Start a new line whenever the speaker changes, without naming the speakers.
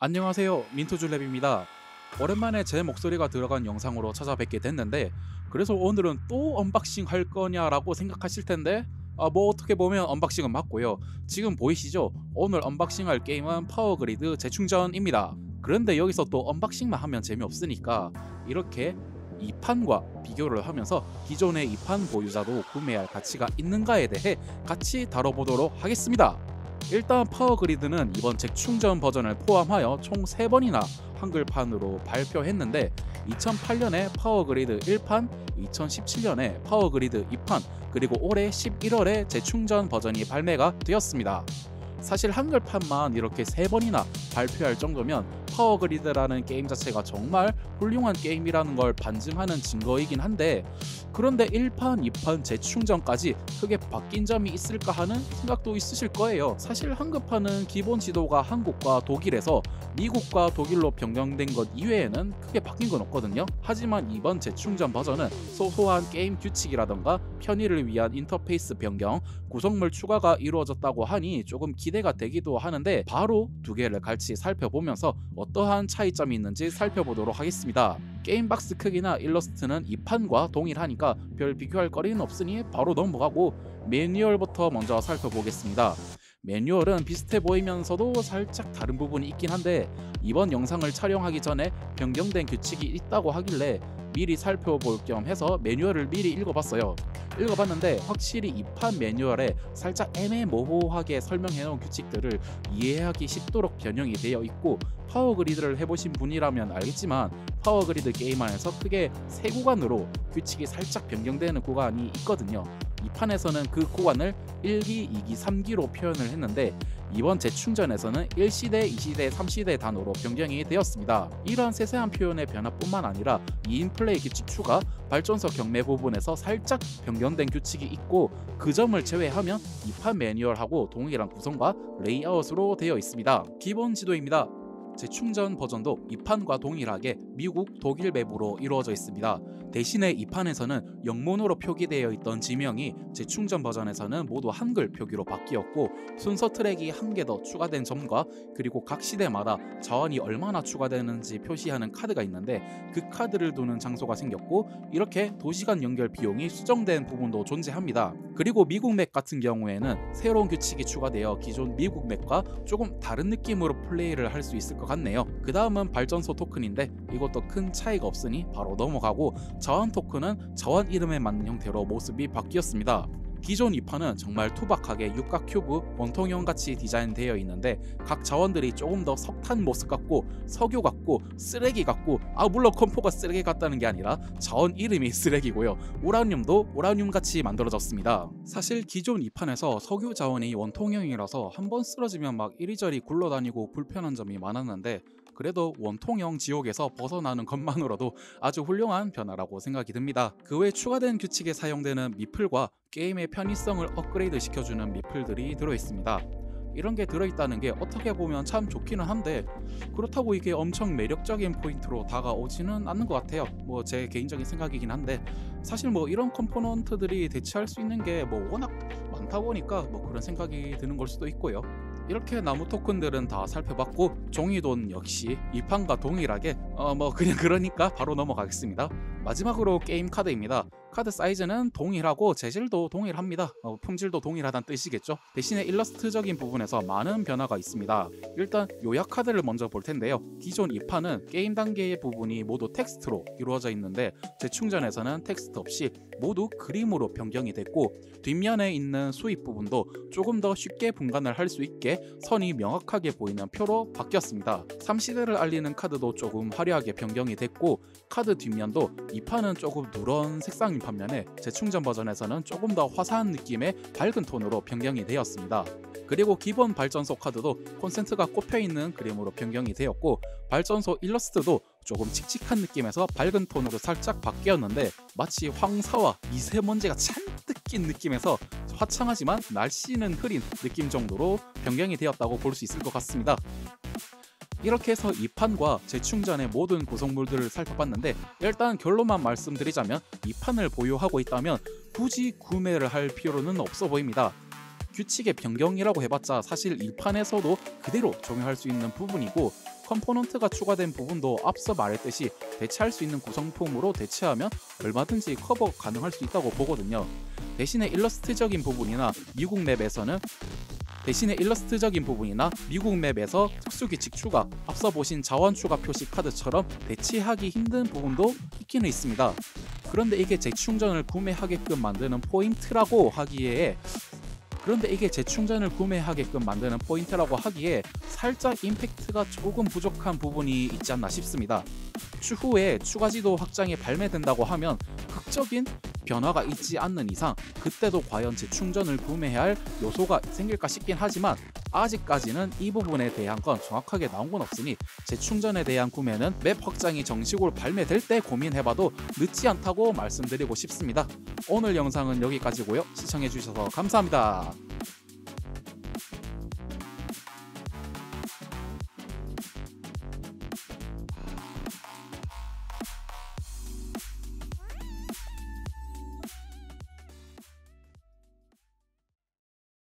안녕하세요. 민트줄랩입니다. 오랜만에 제 목소리가 들어간 영상으로 찾아뵙게 됐는데 그래서 오늘은 또 unboxing 할 거냐라고 생각하실 텐데 아, 뭐 어떻게 보면 unboxing은 맞고요. 지금 보이시죠? 오늘 unboxing 할 게임은 파워그리드 재충전입니다. 그런데 여기서 또 unboxing만 하면 재미없으니까 이렇게 2판과 비교를 하면서 기존의 2판 보유자도 구매할 가치가 있는가에 대해 같이 다뤄보도록 하겠습니다 일단 파워그리드는 이번 재충전 버전을 포함하여 총 3번이나 한글판으로 발표했는데 2008년에 파워그리드 1판, 2017년에 파워그리드 2판, 그리고 올해 11월에 재충전 버전이 발매가 되었습니다. 사실 한글판만 이렇게 3번이나 발표할 정도면 파워 그리드라는 게임 자체가 정말 훌륭한 게임이라는 걸 반증하는 증거이긴 한데 그런데 1판, 2판 재충전까지 크게 바뀐 점이 있을까 하는 생각도 있으실 거예요. 사실 한글판은 기본 지도가 한국과 독일에서 미국과 독일로 변경된 것 이외에는 크게 바뀐 건 없거든요. 하지만 이번 재충전 버전은 소소한 게임 규칙이라던가 편의를 위한 인터페이스 변경, 구성물 추가가 이루어졌다고 하니 조금 기대가 되기도 하는데 바로 두 개를 같이 살펴보면서 어떠한 차이점이 있는지 살펴보도록 하겠습니다. 게임 박스 크기나 일러스트는 2판과 동일하니까 별 비교할 거리는 없으니 바로 넘어가고 매뉴얼부터 먼저 살펴보겠습니다. 매뉴얼은 비슷해 보이면서도 살짝 다른 부분이 있긴 한데 이번 영상을 촬영하기 전에 변경된 규칙이 있다고 하길래 미리 살펴볼 겸 해서 매뉴얼을 미리 읽어봤어요. 읽어봤는데 확실히 2판 매뉴얼에 살짝 애매모호하게 설명해놓은 규칙들을 이해하기 쉽도록 변형이 되어 있고 파워그리드를 해보신 분이라면 알겠지만 파워그리드 게임 안에서 크게 세 구간으로 규칙이 살짝 변경되는 구간이 있거든요. 이 판에서는 그 구간을 1기, 2기, 3기로 표현을 했는데 이번 재충전에서는 1시대, 2시대, 3시대 단어로 변경이 되었습니다. 이러한 세세한 표현의 변화뿐만 아니라 2인 플레이 규칙 추가, 발전소 경매 부분에서 살짝 변경된 규칙이 있고 그 점을 제외하면 2판 매뉴얼하고 동일한 구성과 레이아웃으로 되어 있습니다. 기본 지도입니다. 재충전 버전도 2판과 동일하게 미국, 독일 맵으로 이루어져 있습니다. 대신에 2판에서는 영문으로 표기되어 있던 지명이 재충전 버전에서는 모두 한글 표기로 바뀌었고 순서 트랙이 한 개 더 추가된 점과 그리고 각 시대마다 자원이 얼마나 추가되는지 표시하는 카드가 있는데 그 카드를 두는 장소가 생겼고 이렇게 도시간 연결 비용이 수정된 부분도 존재합니다. 그리고 미국 맵 같은 경우에는 새로운 규칙이 추가되어 기존 미국 맵과 조금 다른 느낌으로 플레이를 할 수 있을 것 같네요. 그 다음은 발전소 토큰인데 이것도 큰 차이가 없으니 바로 넘어가고 자원 토큰은 자원 이름에 맞는 형태로 모습이 바뀌었습니다. 기존 2판은 정말 투박하게 육각 큐브 원통형 같이 디자인되어 있는데 각 자원들이 조금 더 석탄 모습 같고 석유 같고 쓰레기 같고 아 물론 compo가 쓰레기 같다는 게 아니라 자원 이름이 쓰레기고요. 우라늄도 우라늄 같이 만들어졌습니다. 사실 기존 2판에서 석유 자원이 원통형이라서 한 번 쓰러지면 막 이리저리 굴러다니고 불편한 점이 많았는데 그래도 원통형 지옥에서 벗어나는 것만으로도 아주 훌륭한 변화라고 생각이 듭니다. 그 외 추가된 규칙에 사용되는 meeple과 게임의 편의성을 업그레이드 시켜주는 meeple들이 들어있습니다. 이런 게 들어있다는 게 어떻게 보면 참 좋기는 한데 그렇다고 이게 엄청 매력적인 포인트로 다가오지는 않는 것 같아요. 뭐 제 개인적인 생각이긴 한데 사실 뭐 이런 component들이 대체할 수 있는 게 뭐 워낙 많다 보니까 뭐 그런 생각이 드는 걸 수도 있고요. 이렇게 나무 토큰들은 다 살펴봤고 종이돈 역시 이 판과 동일하게 어 뭐 그냥 그러니까 바로 넘어가겠습니다. 마지막으로 게임 카드입니다. 카드 사이즈는 동일하고 재질도 동일합니다. 어, 품질도 동일하다는 뜻이겠죠. 대신에 일러스트적인 부분에서 많은 변화가 있습니다. 일단 요약 카드를 먼저 볼 텐데요. 기존 2판은 게임 단계의 부분이 모두 텍스트로 이루어져 있는데 재충전에서는 텍스트 없이 모두 그림으로 변경이 됐고 뒷면에 있는 수입 부분도 조금 더 쉽게 분간을 할 수 있게 선이 명확하게 보이는 표로 바뀌었습니다. 3시대를 알리는 카드도 조금 화려하게 변경이 됐고 카드 뒷면도 2판은 조금 누런 색상인 반면에 재충전 버전에서는 조금 더 화사한 느낌의 밝은 톤으로 변경이 되었습니다. 그리고 기본 발전소 카드도 콘센트가 꼽혀있는 그림으로 변경이 되었고 발전소 일러스트도 조금 칙칙한 느낌에서 밝은 톤으로 살짝 바뀌었는데 마치 황사와 미세먼지가 잔뜩 낀 느낌에서 화창하지만 날씨는 흐린 느낌 정도로 변경이 되었다고 볼 수 있을 것 같습니다. 이렇게 해서 이 판과 재충전의 모든 구성물들을 살펴봤는데 일단 결론만 말씀드리자면 이 판을 보유하고 있다면 굳이 구매를 할 필요는 없어 보입니다. 규칙의 변경이라고 해봤자 사실 1판에서도 그대로 적용할 수 있는 부분이고 component가 추가된 부분도 앞서 말했듯이 대체할 수 있는 구성품으로 대체하면 얼마든지 커버 가능할 수 있다고 보거든요. 대신에 일러스트적인 부분이나 미국 맵에서는 대신에 일러스트적인 부분이나 미국 맵에서 특수 규칙 추가, 앞서 보신 자원 추가 표시 카드처럼 대체하기 힘든 부분도 있기는 있습니다. 그런데 이게 재충전을 구매하게끔 만드는 포인트라고 하기에 그런데 이게 재충전을 구매하게끔 만드는 포인트라고 하기에 살짝 임팩트가 조금 부족한 부분이 있지 않나 싶습니다. 추후에 추가 지도 확장이 발매된다고 하면 극적인 변화가 있지 않는 이상 그때도 과연 재충전을 구매해야 할 요소가 생길까 싶긴 하지만 아직까지는 이 부분에 대한 건 정확하게 나온 건 없으니 재충전에 대한 구매는 맵 확장이 정식으로 발매될 때 고민해봐도 늦지 않다고 말씀드리고 싶습니다. 오늘 영상은 여기까지고요. 시청해주셔서 감사합니다.